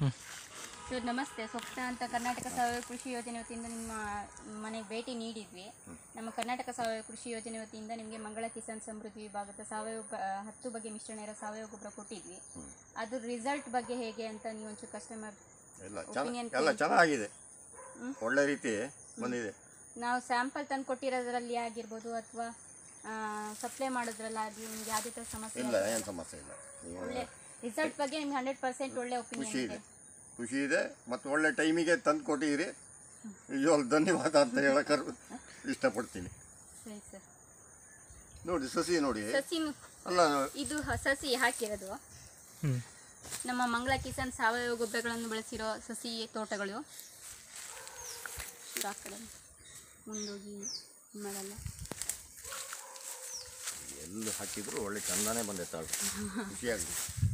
Sir ನಮಸ್ತೆ ಸ್ವಪ್ನ ಅಂತ ಕರ್ನಾಟಕ ಸಾವಯವ ಕೃಷಿ ಯೋಜನೆ ವತಿಯಿಂದ ನಿಮ್ಮ ಮನೆಗೆ ಭೇಟಿ ನೀಡಿದ್ವಿ. ನಮ್ಮ ಕರ್ನಾಟಕ ಸಾವಯವ ಕೃಷಿ ಯೋಜನೆ ವತಿಯಿಂದ ನಿಮಗೆ ಮಂಗಳ ಕಿಸಾನ್ ಸಮೃದ್ಧಿ ವಿಭಾಗದ ಸಾವಯವ ಹತ್ತು ಬಗೆ ಮಿಶ್ರಣ ಇರೋ ಸಾವಯವ ಗೊಬ್ಬರ ಕೊಟ್ಟಿದ್ವಿ. ಅದು ರಿಸಲ್ಟ್ ಬಗ್ಗೆ ಹೇಗೆ ಅಂತ ನೀವು ಒಂಚೂರು ಕಸ್ಟಮರ್ ಎಲ್ಲ ಚೆನ್ನಾಗಿದೆ. ಒಳ್ಳೆ ರೀತಿ ಬಂದಿದೆ. ನಾವು ಸ್ಯಾಂಪಲ್ ತಂದು ಕೊಟ್ಟಿರೋದ್ರಲ್ಲಿ ಆಗಿರ್ಬೋದು ಅಥವಾ ಸಪ್ಲೈ ಮಾಡೋದ್ರಲ್ಲಾಗಿ ನಿಮ್ಗೆ ಯಾವುದೇ ಥರ ಸಮಸ್ಯೆ ಇಲ್ಲ ಏನು ಸಮಸ್ಯೆ ಇಲ್ಲ. ಒಳ್ಳೆ ರಿಸಲ್ಟ್ ಬಗ್ಗೆ ನಿಮ್ಗೆ ಹಂಡ್ರೆಡ್ ಪರ್ಸೆಂಟ್ ಒಳ್ಳೆ ಖುಷಿ ಒಪಿನಿಯನ್ ಇದೆ. ಇದೆ. ಖುಷಿ ಇದೆ ಮತ್ತು ಒಳ್ಳೆ ಟೈಮಿಗೆ ತಂದು ಕೊಟ್ಟಿದ್ದೀರಿ. ನಿಜವಾಗ್ಲೂ ಧನ್ಯವಾದ ಅಂತ ಹೇಳಕ್ಕೆ ಇಷ್ಟಪಡ್ತೀನಿ. ಸರಿ ಸರ್. ನೋಡಿ ಸಸಿ ನೋಡಿ. ಸಸಿ ಅಲ್ಲ ಇದು ಹ- ಸಸಿ ಹಾಕಿರೋದು. ನಮ್ಮ ಮಂಗಳ ಕಿಸಾನ್ ಸಾವಯವ ಗೊಬ್ಬರಗಳನ್ನು ಬಳಸಿರೋ ಸಸಿ ತೋಟಗಳು. ಆ ಕಡೆ ಮುಂದೋಗಿ ಮಾಡಲ್ಲ. ಎಲ್ಲಿ ಹಾಕಿದ್ರು ಒಳ್ಳೆ ಚಂದಾನೇ ಬಂದೈತೆ ಆಳು ಖುಷಿಯಾಗಲಿ